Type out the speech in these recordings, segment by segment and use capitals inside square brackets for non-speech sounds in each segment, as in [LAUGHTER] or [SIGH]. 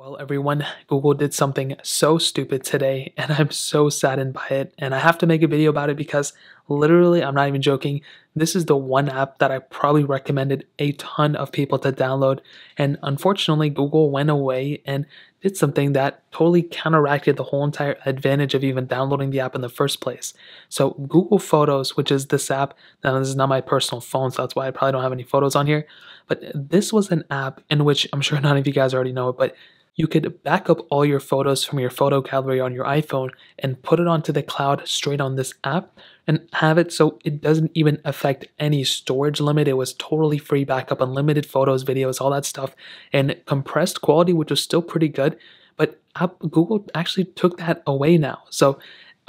Well, everyone, Google did something so stupid today, and I'm so saddened by it. And I have to make a video about it because literally, I'm not even joking. This is the one app that I probably recommended a ton of people to download. And unfortunately, Google went away and did something that totally counteracted the whole entire advantage of even downloading the app in the first place. So, Google Photos, which is this app, now this is not my personal phone, so that's why I probably don't have any photos on here. But this was an app in which I'm sure none of you guys already know it, but you could back up all your photos from your photo gallery on your iPhone and put it onto the cloud straight on this app and have it so it doesn't even affect any storage limit. It was totally free backup, unlimited photos, videos, all that stuff, and compressed quality, which was still pretty good. But Google actually took that away now. So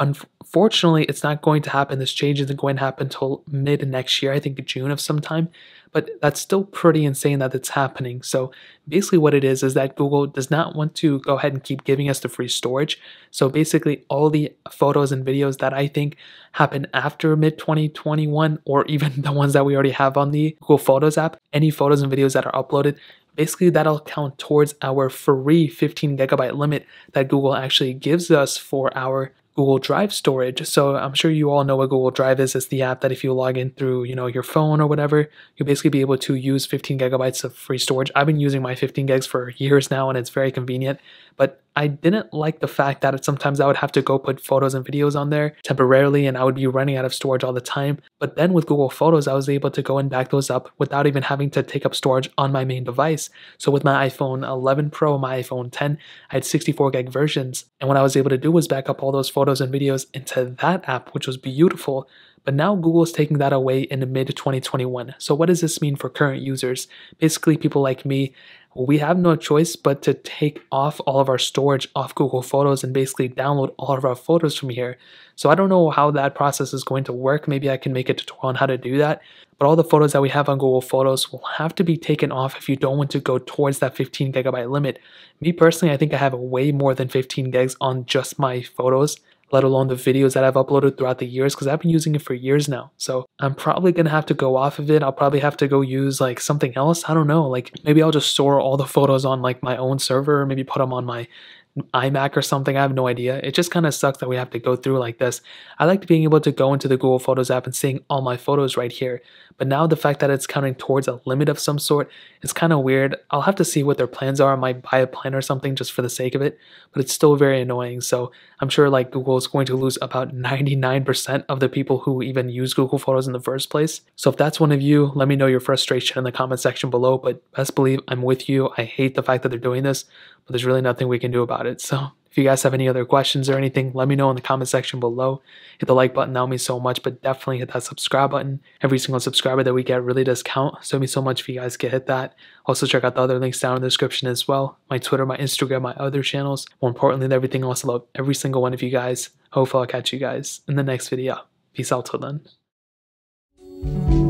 unfortunately, it's not going to happen. This change isn't going to happen until mid next year, I think June of some time but that's still pretty insane that it's happening. So basically what it is is that Google does not want to go ahead and keep giving us the free storage. So basically all the photos and videos that I think happen after mid 2021 or even [LAUGHS] the ones that we already have on the Google Photos app, any photos and videos that are uploaded, basically that'll count towards our free 15 gigabyte limit that Google actually gives us for our Google Drive storage. So I'm sure you all know what Google Drive is. It's the app that if you log in through, you know, your phone or whatever, you'll basically be able to use 15 gigabytes of free storage. I've been using my 15 gigs for years now and it's very convenient. But I didn't like the fact that sometimes I would have to go put photos and videos on there temporarily and I would be running out of storage all the time. But then with Google Photos, I was able to go and back those up without even having to take up storage on my main device. So with my iPhone 11 Pro, my iPhone 10, I had 64 gig versions. And what I was able to do was back up all those photos and videos into that app, which was beautiful. But now Google is taking that away in mid 2021. So, what does this mean for current users? Basically, people like me we have no choice but to take off all of our storage off Google Photos and basically download all of our photos from here. So I don't know how that process is going to work. Maybe I can make a tutorial on how to do that. But all the photos that we have on Google Photos will have to be taken off if you don't want to go towards that 15 gigabyte limit. Me personally, I think I have way more than 15 gigs on just my photos let alone the videos that I've uploaded throughout the years because I've been using it for years now. So I'm probably gonna have to go off of it. I'll probably have to go use like something else. I don't know. Like maybe I'll just store all the photos on like my own server, or maybe put them on my iMac or something. I have no idea. It just kind of sucks that we have to go through like this. I like being able to go into the Google Photos app and seeing all my photos right here. But now the fact that it's counting towards a limit of some sort is kind of weird. I'll have to see what their plans are. I might buy a plan or something just for the sake of it, but it's still very annoying. So I'm sure like Google is going to lose about [LAUGHS] 99% of the people who even use Google Photos in the first place. So if that's one of you, let me know your frustration in the comment section below. But best believe I'm with you. I hate the fact that they're doing this, but there's really nothing we can do about it. It so if you guys have any other questions or anything, let me know in the comment section below. Hit the like button, that would mean so much, but definitely hit that subscribe button. Every single subscriber that we get really does count, so it means so much if you guys can hit that. Also, check out the other links down in the description as well my Twitter, my Instagram, my other channels. More importantly than everything else, I love every single one of you guys. Hopefully, I'll catch you guys in the next video. Peace out till then.